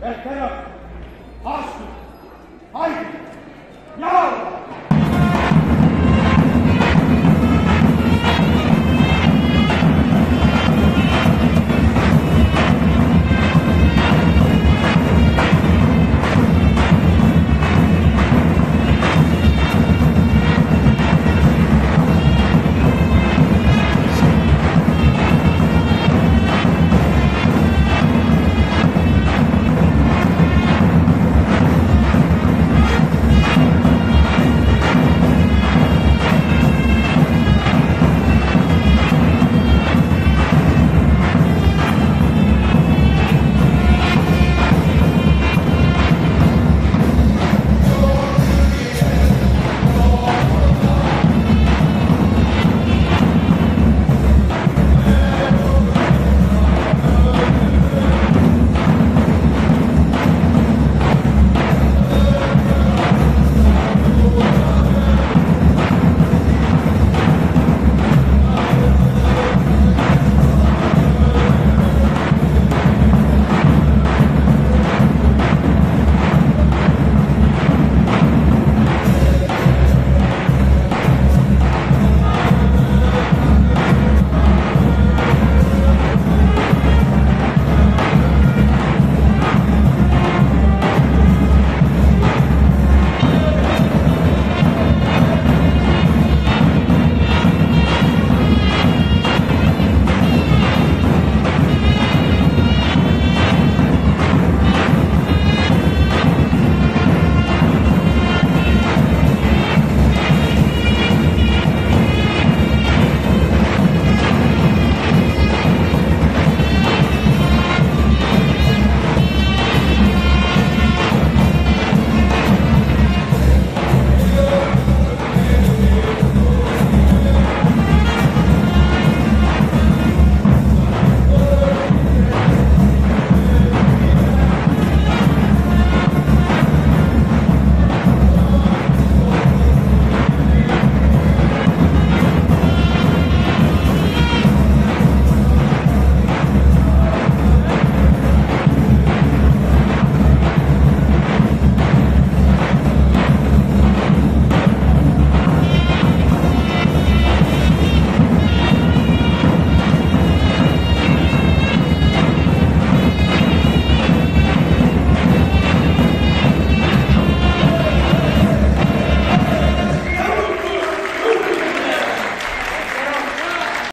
misafirlerimize bir